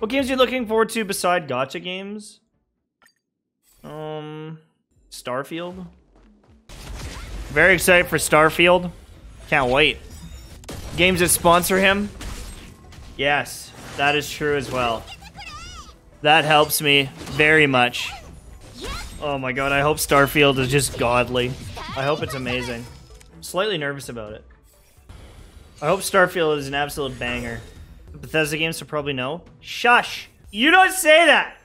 What games are you looking forward to beside gacha games? Um, Starfield. Very excited for Starfield. Can't wait. Games that sponsor him. Yes, that is true as well. That helps me very much. Oh my god, I hope Starfield is just godly. I hope it's amazing. Slightly nervous about it. I hope Starfield is an absolute banger. Bethesda games to probably know. Shush! You don't say that!